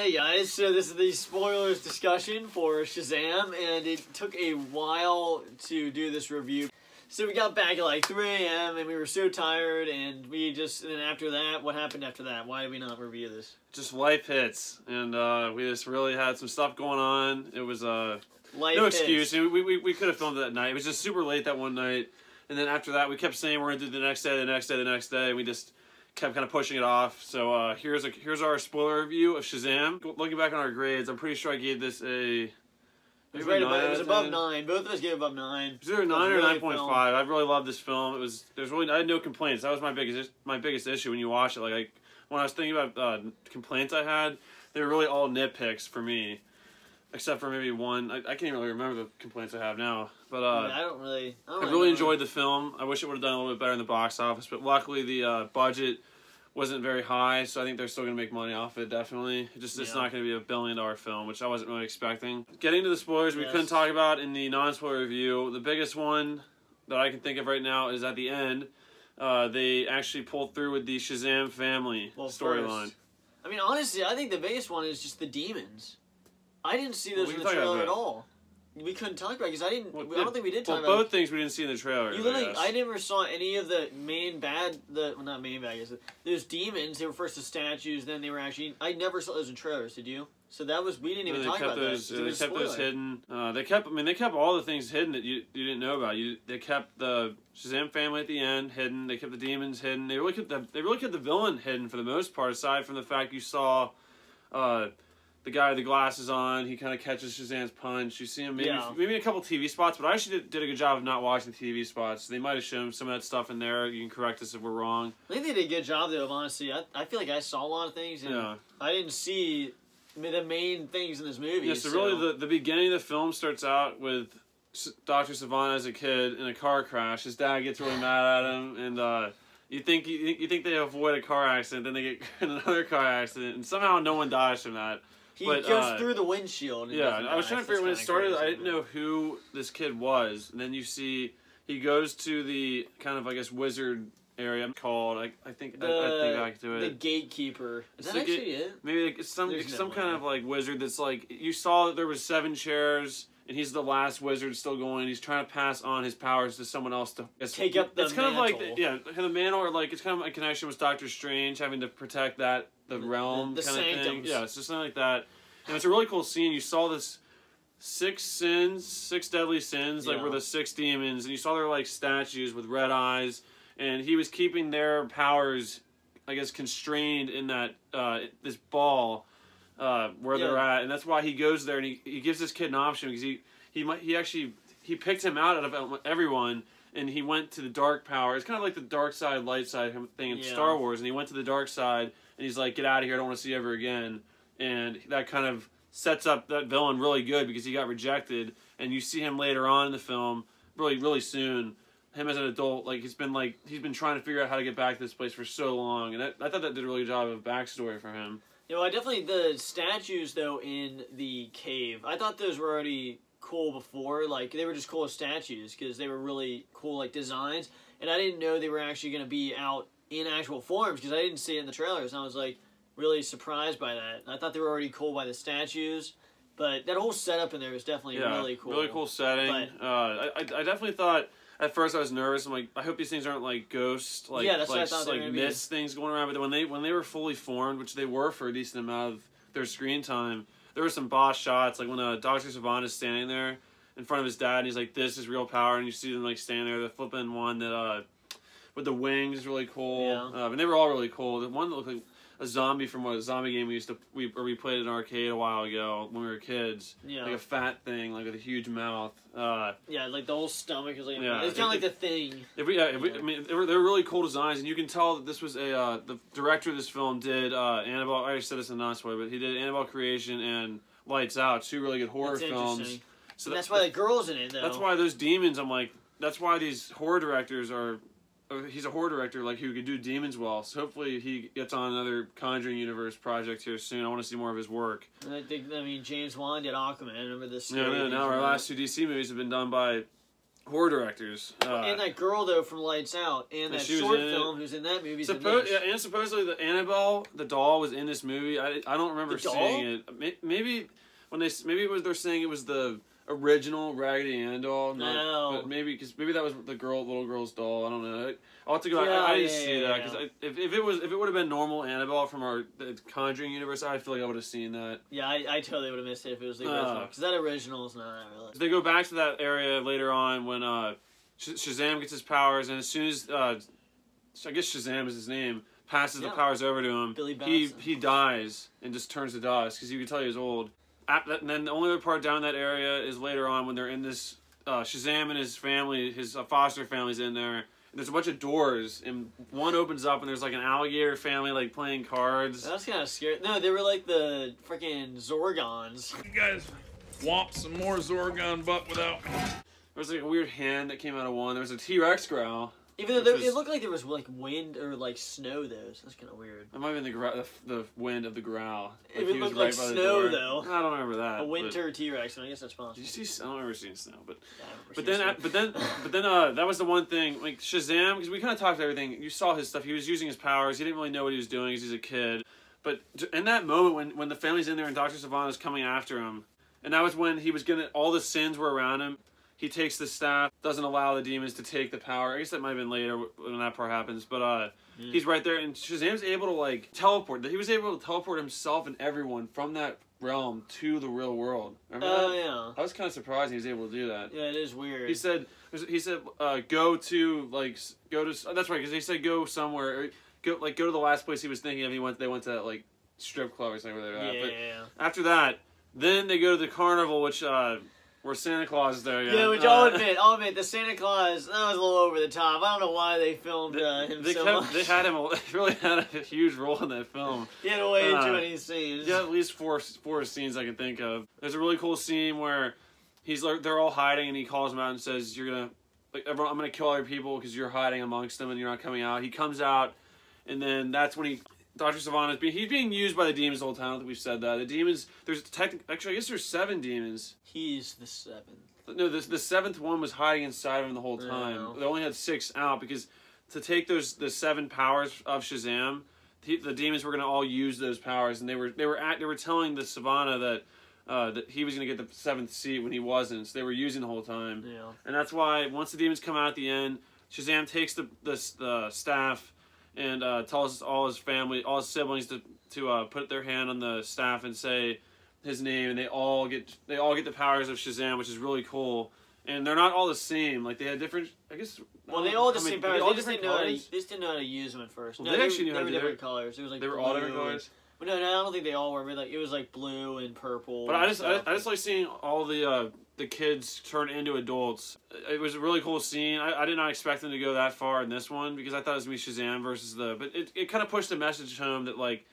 Hey guys, so this is the spoilers discussion for Shazam, and it took a while to do this review. So we got back at like 3 a.m. and we were so tired, and we just, and then after that, what happened after that? Why did we not review this? Just life hits, and uh, we just really had some stuff going on. It was uh, Life no hits. excuse. We, we, we could have filmed it that night. It was just super late that one night, and then after that, we kept saying we're gonna do the next day, the next day, the next day. And we just kept kind of pushing it off. So uh, here's a here's our spoiler review of Shazam. Looking back on our grades, I'm pretty sure I gave this a. It was, right above, nine it was above 9. Both of us gave it above 9. It was either was nine or really nine a point film. I really loved this film. It was there's really I had no complaints. That was my biggest my biggest issue when you watch it. Like I, when I was thinking about uh, complaints I had, they were really all nitpicks for me, except for maybe one. I, I can't even really remember the complaints I have now. But uh, I, mean, I don't really. I, don't I really know. enjoyed the film. I wish it would have done a little bit better in the box office, but luckily the uh, budget wasn't very high, so I think they're still going to make money off it. Definitely, It just it's Yeah. not going to be a billion dollar film, which I wasn't really expecting. Getting to the spoilers, we couldn't talk about in the non spoiler review. The biggest one that I can think of right now is at the end. Uh, they actually pulled through with the Shazam family Well, storyline. I mean, honestly, I think the biggest one is just the demons. I didn't see those in the trailer at all. We couldn't talk about because I didn't. Well, I don't think we did talk Well, about. both things we didn't see in the trailer. You literally, I. I never saw any of the main bad, the well, not main bad, I guess. Those demons, they were first the statues, then they were actually. I never saw those in trailers. Did you? So that was we didn't even talk about those. that. they kept those hidden. Uh, they kept. I mean, they kept all the things hidden that you you didn't know about. You they kept the Shazam family at the end hidden. They kept the demons hidden. They really kept the they really kept the villain hidden for the most part. Aside from the fact you saw, uh, the guy with the glasses on. He kind of catches Shazam's punch. You see him maybe Yeah. maybe a couple TV spots, but I actually did, did a good job of not watching the TV spots. They might have shown some of that stuff in there. You can correct us if we're wrong. I think they did a good job though. Of honestly, I, I feel like I saw a lot of things, and Yeah. I didn't see the main things in this movie. Yeah, so, really the, the beginning of the film starts out with Dr. Sivana as a kid in a car crash. His dad gets really mad at him, and uh, you think you, think- you think they avoid a car accident, then they get in another car accident, and somehow no one dies from that. He but, goes uh, through the windshield. and Yeah, I was trying to figure when it started. I didn't know who this kid was, and then you see he goes to the kind of I guess wizard area called I, I think I, I think I could do the gatekeeper. Is It's that the actually gate- it? Maybe like some no some kind way. of like wizard that's like you saw that there was seven chairs and he's the last wizard still going. He's trying to pass on his powers to someone else to Take up the It's kind of like mantle. the, yeah, kind mantle or like it's kind of a connection with Doctor Strange having to protect that the, realm the- the kind of thing. Yeah, it's just something like that. And it's a really cool scene. You saw this six sins, six deadly sins, like Yeah. were the six demons, and you saw their like statues with red eyes, and he was keeping their powers, I guess, constrained in that uh, this ball uh, where they're at, and that's why he goes there and he, he gives this kid an option because he he might he actually he picked him out of everyone. And he went to the dark power. It's kind of like the dark side, light side thing in Yeah. Star Wars. And he went to the dark side, and he's like, "Get out of here! I don't want to see you ever again." And that kind of sets up that villain really good because he got rejected, and you see him later on in the film, really, really soon. Him as an adult, like he's been like he's been trying to figure out how to get back to this place for so long, and I thought that did a really good job of backstory for him. You know, I definitely the statues though in the cave. I thought those were already cool before. Like they were just cool statues because they were really cool like designs. And I didn't know they were actually going to be out in actual forms because I didn't see it in the trailers. And I was like really surprised by that. I thought they were already cool by the statues, but that whole setup in there was definitely yeah, really cool. really cool setting. uh, I, I definitely thought. At first, I was nervous. I'm like, I hope these things aren't like ghosts, like Yeah, that's what I like, they were like mist things going around. But then when they when they were fully formed, which they were for a decent amount of their screen time, there were some boss shots. Like when uh, Doctor Savant is standing there in front of his dad, and he's like, "This is real power," and you see them like standing there. The flipping one that uh, with the wings really cool. Yeah. Uh, and they were all really cool. The one that looked like a zombie from what a zombie game we used to we or we played in an arcade a while ago when we were kids. Yeah. Like a fat thing, like with a huge mouth. Uh, Yeah, like the whole stomach is like Yeah, it's kind of like the thing. if we, yeah, if we, I mean, they were, they were really cool designs, and you can tell that this was a uh, the director of this film did uh, Annabelle. I already said this in the non spoiler, but he did Annabelle Creation and Lights Out, two really good horror That's films. So that- that's why the girls in it though. that's why those demons. I'm like, that's why these horror directors are. Or He's a horror director, like who could do demons well. So hopefully he gets on another Conjuring universe project here soon. I want to see more of his work. And I think I mean James Wan did Aquaman. I remember this? Yeah, no, now our last two DC movies have been done by horror directors. Uh, and that girl though from Lights Out, and And that short in it. film who's in that movie. Suppo- yeah, and supposedly the Annabelle, the doll, was in this movie. I, I don't remember seeing it. Maybe when they maybe it was they're saying it was the original Raggedy Ann doll. Not, No. but maybe because maybe that was the girl, little girl's doll. I don't know. I'll have to go. Yeah, I, I yeah, see yeah, that because if, if it was if it would have been normal Annabelle from our the Conjuring universe, I feel like I would have seen that. Yeah, I, I totally would have missed it if it was the Uh. original. Because that original is not really. They go back to that area later on when uh, Sh- Shazam gets his powers, and as soon as uh, I guess Shazam is his name, passes the powers over to him, Billy he he dies and just turns to dust because you can tell he was old. At that, and then the only other part down that area is later on when they're in this uh, Shazam and his family, his uh, foster family's in there. And there's a bunch of doors, and one opens up, and there's like an alligator family like playing cards. That was kind of scary. No, they were like the freaking Zorgons. You guys want some more Zorgon butt without me? There was like a weird hand that came out of one. There was a T Rex growl. Even though there, was- it looked like there was like wind or like snow though, so that's kind of weird. It might have been the, the, the wind of the growl. It he looked was like snow, though. I don't remember that. A winter T Rex, and I guess that's possible. Did you see? I don't remember seeing snow, but Yeah, I but then but then but then uh that was the one thing like Shazam because we kind of talked everything. You saw his stuff. He was using his powers. He didn't really know what he was doing because he's a kid. But in that moment when when the family's in there and Doctor Sivana's coming after him, and that was when he was gonna all the sins were around him. He takes the staff, doesn't allow the demons to take the power. I guess that might have been later when that part happens, but uh, Yeah. he's right there, and Shazam's able to like teleport. That he was able to teleport himself and everyone from that realm to the real world. Remember Oh that? yeah, I was kind of surprised he was able to do that. yeah, it is weird. He said, he said, uh, go to like go to. That's right, because he said go somewhere. Or go like go to the last place he was thinking of. He went. They went to that like strip club or something where they were yeah, at. yeah, But yeah. after that, then they go to the carnival, which uh, where Santa Claus is there. Yeah, which Uh, I'll admit, I'll admit, the Santa Claus that was a little over the top. I don't know why they filmed They, uh, him they so kept- much. they had him. a- Really had a huge role in that film. He had way uh, too many scenes. Yeah, at least four four scenes I can think of. There's a really cool scene where he's like they're all hiding and he calls them out and says, "You're gonna like everyone, I'm gonna kill all your people because you're hiding amongst them and you're not coming out." He comes out, and then that's when he. Dr. Sivana is being he's being used by the demons the whole time. I think we've said that. The demons there's tech, actually I guess there's seven demons. He's the seventh. No, the, the seventh one was hiding inside of him the whole time. They only had six out because to take those the seven powers of Shazam, the, the demons were going to all use those powers, and they were they were at, they were telling the Sivana that uh, that he was going to get the seventh seat when he wasn't. So they were using the whole time, Yeah. and that's why once the demons come out at the end, Shazam takes the the, the staff and uh, tells all his family, all his siblings to to uh, put their hand on the staff and say his name, and they all get they all get the powers of Shazam, which is really cool. And they're not all the same. Like they had different. I guess. Well, they all the I mean, same they powers. all They just different didn't know how to, colors? they just didn't know how to use them at first. Well, no, they they, actually knew they how were to different colors. It was like They were all different colors. But no, no, I don't think they all were. but, Like it was like blue and purple. But I just I. I just like seeing all the uh, the kids turn into adults. It was a really cool scene. I, I did not expect them to go that far in this one because I thought it was gonna be Shazam versus the. But it, it kind of pushed the message home that like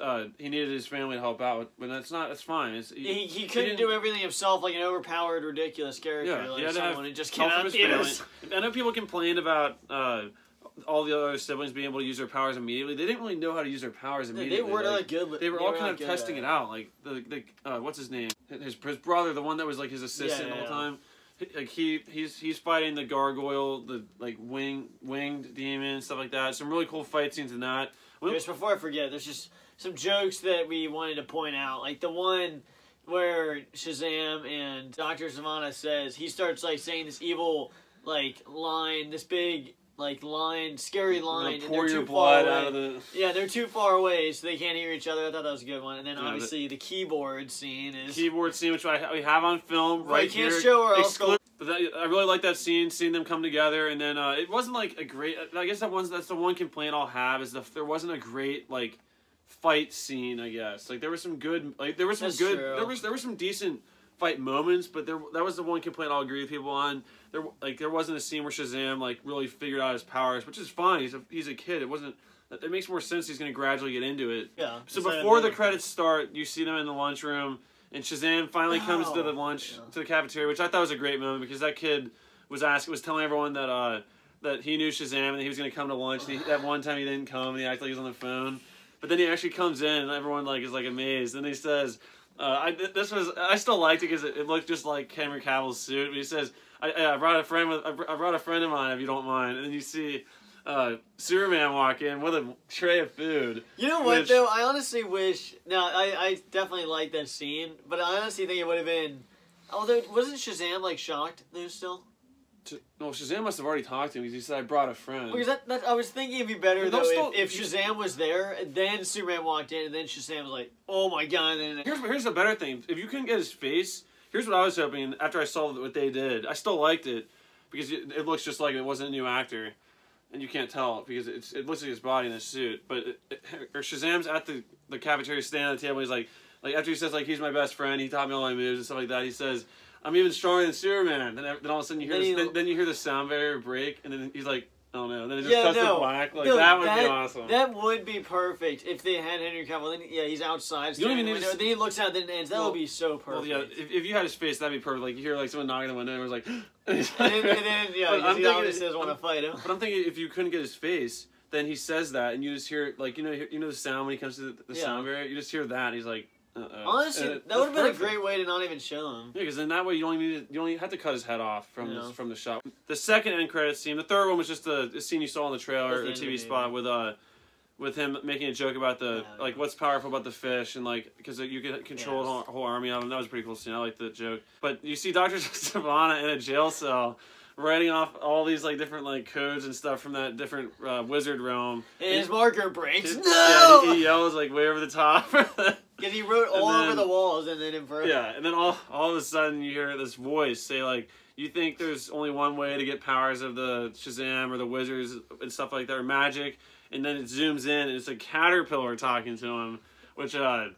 uh, he needed his family to help out. But that's not. That's fine. It's, he, he couldn't didn't- do everything himself like an overpowered, ridiculous character. Yeah, like he had to have someone who just help came from out his family. theaters. I know people complained about uh, all the other siblings being able to use their powers immediately. They didn't really know how to use their powers immediately. They immediately. were like, good. they were all kind of testing it out. Like the the uh, what's his name? His, his brother, the one that was like his assistant Yeah, the yeah, whole time. He- Like he he's he's fighting the gargoyle, the like wing winged demon stuff like that. Some really cool fight scenes in that. Just before I forget, there's just some jokes that we wanted to point out. Like the one where Shazam and Doctor Sivana says he starts like saying this evil like line, this big like line, scary line, and pour they're your too far blood away. out of the. Yeah, they're too far away, so they can't hear each other. I thought that was a good one. And then Yeah, obviously the keyboard scene is keyboard scene, which I we have on film Right, can't here. show or else exclu- they'll- but that, I really like that scene, seeing them come together, and then uh, it wasn't like a great. I guess that one's that's the one complaint I'll have is the there wasn't a great like fight scene. I guess like there was some good like there was some That's good true. there was there were some decent fight moments, but there that was the one complaint I'll agree with people on. There like there wasn't a scene where Shazam like really figured out his powers, which is fine. He's a he's a kid. It wasn't. It makes more sense. He's going to gradually get into it. yeah. So before the credits start, you see them in the lunchroom, and Shazam finally comes to the Oh, lunch yeah. to the cafeteria, which I thought was a great moment because that kid was asking, was telling everyone that uh, that he knew Shazam and that he was going to come to lunch. And he, that one time he didn't come, and he acted like he was on the phone. But then he actually comes in, and everyone like is like amazed. Then he says, Uh, I this was I still liked it because it, it looked just like Henry Cavill's suit. But he says, I, I brought a friend with I brought a friend of mine if you don't mind." And then you see uh, Superman walk in with a tray of food. You know what Which- though? I honestly wish. No, I, I definitely like that scene, but I honestly think it would have been. Although wasn't Shazam like shocked though still? No, Shazam must have already talked to him because he said, "I brought a friend." Because that, that I was thinking it'd be better though still- if, if Shazam was there and then Superman walked in and then Shazam was like, "Oh my god!" And Here's here's the better thing. If you couldn't get his face, here's what I was hoping. After I saw what they did, I still liked it because it, it looks just like it wasn't a new actor, and you can't tell because it's it looks like his body in a suit. But it, it, or Shazam's at the the cafeteria, standing at the table. He's like, like after he says like he's my best friend, he taught me all my moves and stuff like that. He says. I'm even stronger than Superman. Then, then all of a sudden you hear Then this, he- then, then you hear the sound barrier break, and then he's like, "Oh no!" Then it just yeah, cuts no, to black. Like no, that would be awesome. That would be perfect if they had Henry Cavill. Then yeah, he's outside. You don't even the need to Then he looks out. Then it ends. That Well- would be so perfect. Well, yeah, if, if you had his face, that'd be perfect. Like you hear like someone knocking on the window, and it was like, and, then, and then yeah, I'm he thinking- obviously doesn't want to fight him. But I'm thinking if you couldn't get his face, then he says that, and you just hear like you know you know the sound when he comes to the, the Yeah. sound barrier. You just hear that, and he's like, uh-oh. Honestly, it- that would have been that's a great way to not even show him. Yeah, because then that way you only need to, you only had to cut his head off from Yeah. the, from the shot. The second end credits scene, the third one was just the, the scene you saw in the trailer the TV spot with uh with him making a joke about the Yeah. like what's powerful about the fish and like because you could control Yes. a whole, whole army of them. That was a pretty cool scene. I like the joke. But you see Doctor Sivana in a jail cell. Writing off all these like different like codes and stuff from that different uh, wizard realm. And his marker breaks. His- no! Yeah, he, he yells like way over the top. Because he wrote all And over the walls and then in front. yeah, and then all all of a sudden you hear this voice say like, "You think there's only one way to get powers of the Shazam or the wizards and stuff like that, or magic?" And then it zooms in and it's a caterpillar talking to him, which uh,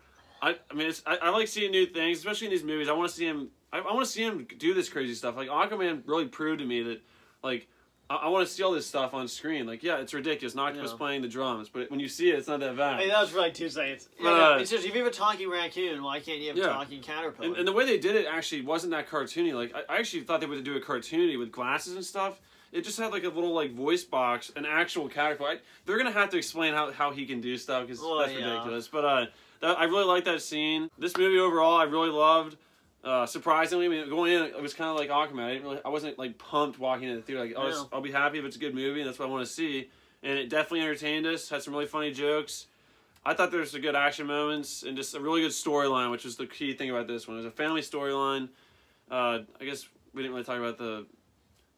I I mean it's, I, I like seeing new things, especially in these movies. I want to see him. I, I want to see him do this crazy stuff. Like Aquaman really proved to me that like. I, I want to see all this stuff on screen. Like, yeah, it's ridiculous. Octopus Yeah. playing the drums, but when you see it, it's not that bad. I mean, that was for like two seconds. Yeah, Uh, no, it's just, if you have a talking raccoon, why can't you have Yeah. a talking caterpillar? And, and the way they did it actually wasn't that cartoony. Like I, I actually thought they would do a cartoony with glasses and stuff. It just had like a little like voice box, an actual caterpillar. I, they're gonna have to explain how, how he can do stuff because Well, that's yeah. ridiculous. But uh, that, I really like that scene. This movie overall, I really loved. Uh, surprisingly, I mean, going in, it was kind of like Aquaman. I didn't really, I wasn't like pumped walking into the theater. Like, was, I'll be happy if it's a good movie, and that's what I want to see. And it definitely entertained us. Had some really funny jokes. I thought there was some good action moments and just a really good storyline, which was the key thing about this one. It was a family storyline. Uh, I guess we didn't really talk about the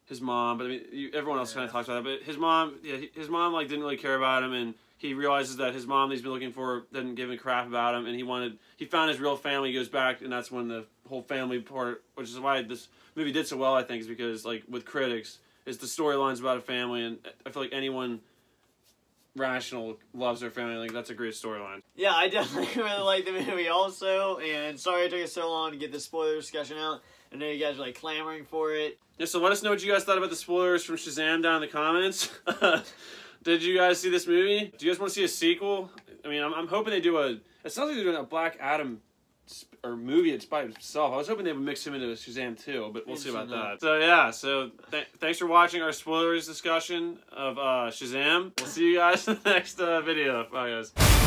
his mom, but I mean, you, everyone else kind of talks about that. But his mom, yeah, his mom like didn't really care about him, and he realizes that his mom that he's been looking for didn't give a crap about him, and he wanted he found his real family. He goes back, and that's when the whole family part, which is why this movie did so well, I think, is because like with critics, it's the storyline's about a family, and I feel like anyone rational loves their family. Like that's a great storyline. yeah, I definitely really like the movie also. And sorry it took us so long to get the spoiler discussion out. I know you guys are like clamoring for it. Yeah, so let us know what you guys thought about the spoilers from Shazam down in the comments. Did you guys see this movie? Do you guys want to see a sequel? I mean, I'm, I'm hoping they do a. It sounds like they're doing a Black Adam or movie. It's by himself. I was hoping they would mix him into Shazam too, but we'll see about that. So yeah, so th- thanks for watching our spoilers discussion of uh, Shazam. We'll see you guys in the next uh, video. Bye guys.